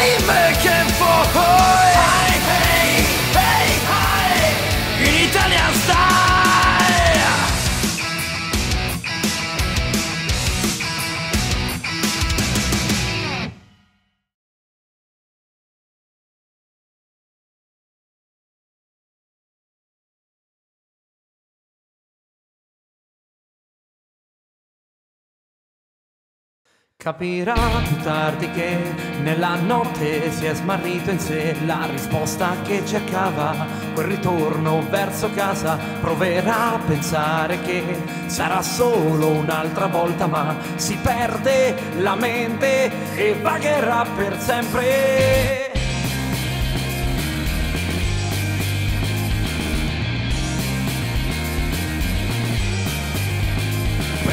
Money making for her. Capirà più tardi che nella notte si è smarrito in sé la risposta che cercava, quel ritorno verso casa, proverà a pensare che sarà solo un'altra volta, ma si perde la mente e vagherà per sempre.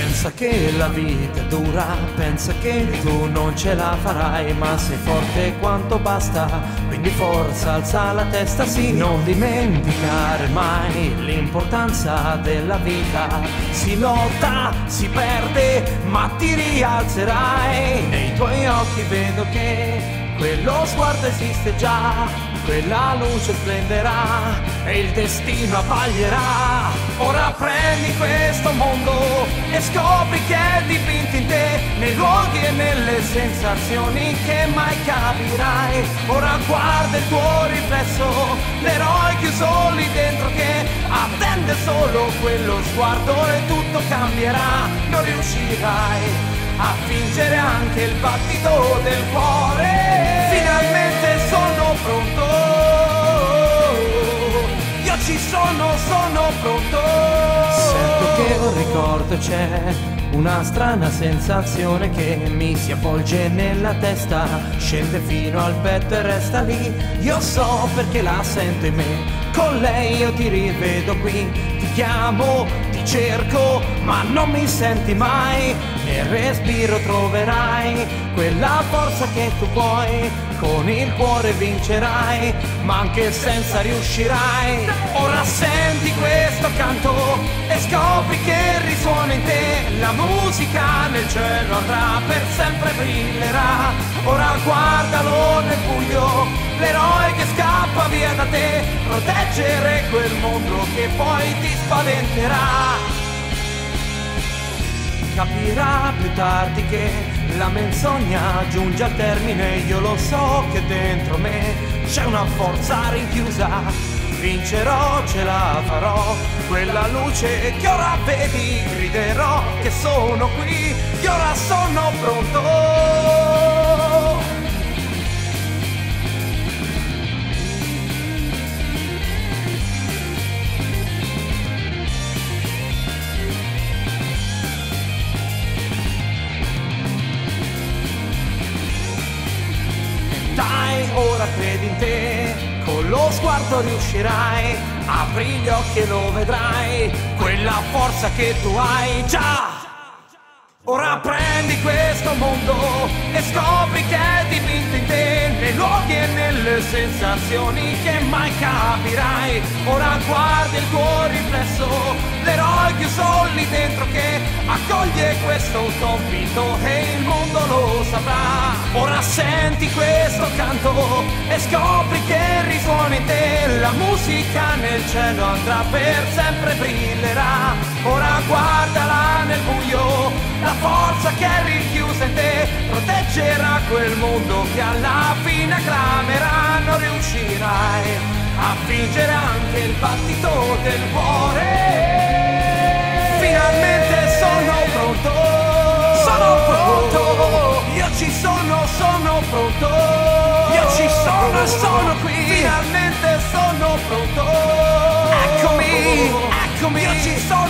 Pensa che la vita è dura, pensa che tu non ce la farai, ma sei forte quanto basta, quindi forza, alza la testa, sì, non dimenticare mai l'importanza della vita. Si lotta, si perde, ma ti rialzerai. Nei tuoi occhi vedo che quello sguardo esiste già quella luce splenderà e il destino abbaglierà. Ora prendi questo mondo e scopri che è dipinto in te, nei luoghi e nelle sensazioni che mai capirai. Ora guarda il tuo riflesso, l'eroe chiuso lì dentro che attende solo quello sguardo e tutto cambierà. Non riuscirai a fingere anche il battito del cuore. Finalmente sono pronto sono, sono pronto. Sento che un ricordo c'è, una strana sensazione che mi si avvolge nella testa, scende fino al petto e resta lì. Io so perché la sento in me. Con lei io ti rivedo qui, ti chiamo, ti cerco, ma non mi senti mai. Nel respiro troverai quella forza che tu vuoi con il cuore vincerai, ma anche senza riuscirai. Ora senti questo canto e scopri che risuona in te. La musica nel cielo andrà, per sempre brillerà. Ora guardalo nel buio, l'eroe che scappa via da te. Proteggere quel mondo che poi ti spaventerà capirà più tardi che la menzogna giunge al termine, io lo so che dentro me c'è una forza rinchiusa, vincerò, ce la farò, quella luce che ora vedi, griderò che sono qui, che ora sono pronto. Ora credi in te, con lo sguardo riuscirai, apri gli occhi e lo vedrai, quella forza che tu hai già. Ora prendi questo mondo e scopri che è dipinto in te, nei luoghi e nelle sensazioni che mai capirai. Ora guardi il tuo riflesso, l'eroe chiuso lì dentro che accoglie questo compito e il mondo lo saprà. Ora senti questo canto e scopri che risuona in te, la musica nel cielo andrà per sempre brillerà. Ora guardala nel buio, la forza che è rinchiusa in te proteggerà quel mondo che alla fine acclamerà, non riuscirai a fingere anche il battito del cuore. Finalmente pronto, io ci sono, sono qui, finalmente sono pronto. Eccomi, eccomi, io ci sono,